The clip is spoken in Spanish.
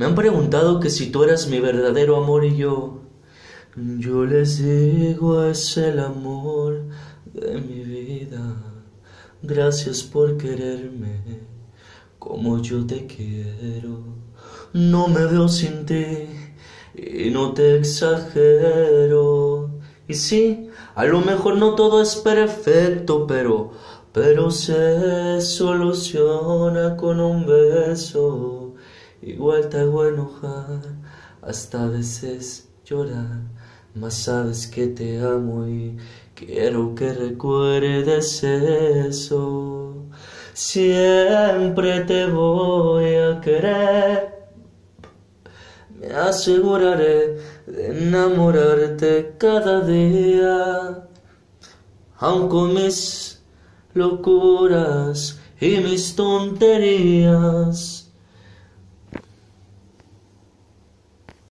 Me han preguntado que si tú eras mi verdadero amor y yo... Yo les digo es el amor de mi vida. Gracias por quererme como yo te quiero. No me veo sin ti y no te exagero. Y sí, a lo mejor no todo es perfecto, pero pero se soluciona con un beso. Igual te hago enojar, hasta a veces llorar, mas sabes que te amo y quiero que recuerdes eso. Siempre te voy a querer, me aseguraré de enamorarte cada día, aunque mis locuras y mis tonterías.